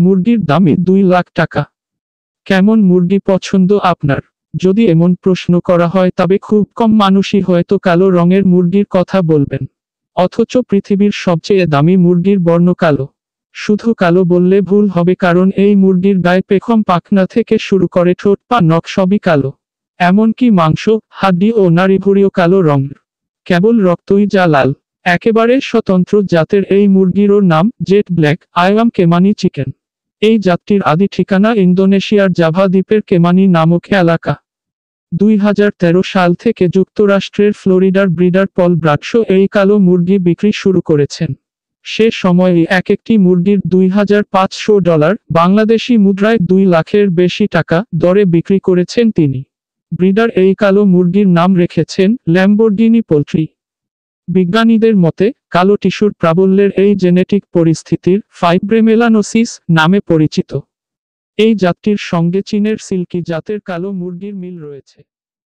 মুরগির দামে দুই লাখ টাকা। কেমন মুরগি পছন্দ আপনার? যদি এমন প্রশ্ন করা হয়, তবে খুব কম মানুষই হয়তো কালো রঙের মুরগির কথা বলবেন। অথচ পৃথিবীর সবচেয়ে দামি মুরগির বর্ণ কালো। শুধু কালো বললে ভুল হবে, কারণ এই মুরগির গায়ে পেখম পাখনা থেকে শুরু করে ঠোঁট, পা, নখ সবই কালো। এমনকি মাংস, হাড্ডি ও নাড়িভুড়িও কালো রঙ কেবল রক্তই যা লাল। একেবারে স্বতন্ত্র জাতের এই মুরগিরও নাম jet black Ayam Cemani chicken. এই জাতটির আদি ঠিকানা ইন্দোনেশিয়ার জাভা দ্বীপের কেমানি নামক এলাকা। দুই হাজার তেরো সাল থেকে যুক্তরাষ্ট্রের ফ্লোরিডার ব্রিডার পল ব্রাডশো এই কালো মুরগি বিক্রি শুরু করেছেন। সে সময়ে এক একটি মুরগির দুই হাজার পাঁচশো ডলার, বাংলাদেশি মুদ্রায় দুই লাখের বেশি টাকা দরে বিক্রি করেছেন তিনি। ব্রিডার এই কালো মুরগির নাম রেখেছেন ল্যাম্বোর্গিনি পোলট্রি। বিজ্ঞানীদের মতে, কালো টিস্যুর প্রাবল্যের এই জেনেটিক পরিস্থিতির ফাইব্রেমেলানোসিস নামে পরিচিত। এই জাতটির সঙ্গে চীনের সিল্কি জাতের কালো মুরগির মিল রয়েছে।